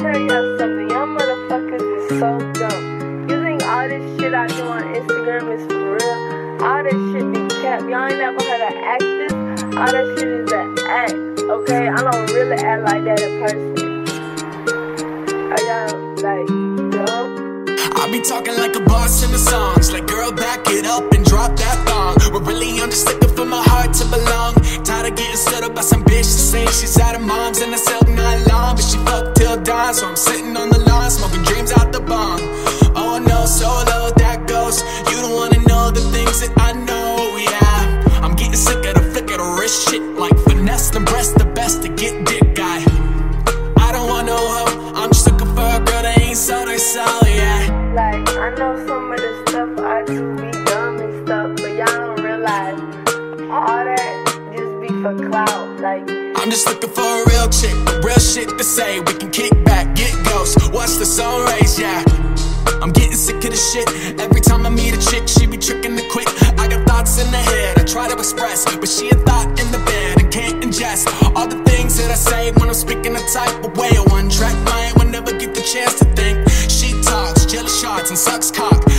tell y'all something. Y'all motherfuckers is so dumb. You think all this shit I do on Instagram is for real? All this shit be kept. Y'all ain't never heard of actors. All that shit is an act. Okay, I don't really act like that in person. Are y'all like dumb? I be talking like a boss in the songs. Like, girl, back it up and drop that thong. We're really, I'm just looking for my heart to belong. Tired of getting set up by some bitch to say she's out of moms and it's fucked so I'm sitting on the lawn, smoking dreams out the bong. Oh no, solo, that goes. You don't wanna know the things that I know, yeah. I'm getting sick of the flick of the wrist shit. Like finesse the breast, the best to get dick guy. I don't want no hoe, I'm just looking for a girl that ain't so they so, yeah. Like, I know some of the stuff I do be dumb and stuff, but y'all don't realize all that for clout. Like, I'm just looking for a real chick, real shit to say. We can kick back, get ghost, watch the sun rays, yeah. I'm getting sick of the shit. Every time I meet a chick, she be tricking the quick. I got thoughts in the head, I try to express, but she a thought in the bed and can't ingest all the things that I say when I'm speaking a type of way. A one track mind will never get the chance to think. She talks, jealous shots, and sucks cock.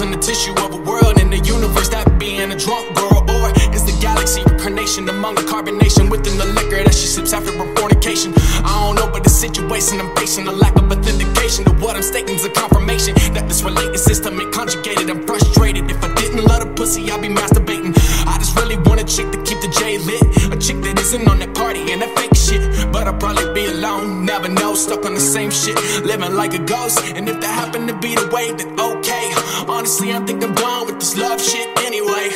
In the tissue of a world in the universe that being a drunk girl, or is the galaxy reincarnation among a carbonation within the liquor that she sips after her fornication? I don't know, but the situation I'm facing, a lack of authentication to what I'm stating is a confirmation that this related system ain't conjugated. I'm frustrated. If I didn't love the pussy, I'd be masturbating. I just really want a chick to keep the J lit, a chick that isn't on that party and that fake shit. But I'll probably be alone, never know, stuck on the same shit, living like a ghost. And if that happened to be the way, then okay. Honestly, I think I'm done with this love shit anyway.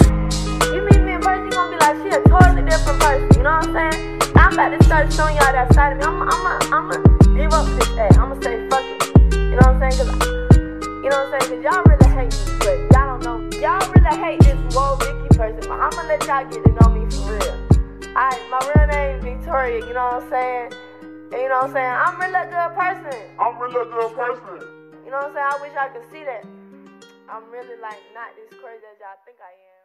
you meet me in person, you gonna be like, she a totally different person. You know what I'm saying? I'm about to start showing y'all that side of me. I'm, I'm, I'm, I'm give up this. Hey, I'm gonna say fuck it. You know what I'm saying? Cause, you know what I'm saying? Cause y'all really hate me, but y'all don't know. Y'all really hate this Woah Vicky person, but I'm gonna let y'all get to know me for real. Alright, my real name is Victoria. You know what I'm saying? And you know what I'm saying? I'm really a good person. I'm really a good person. You know what I'm saying? I wish I could see that. I'm really like not this crazy as y'all think I am.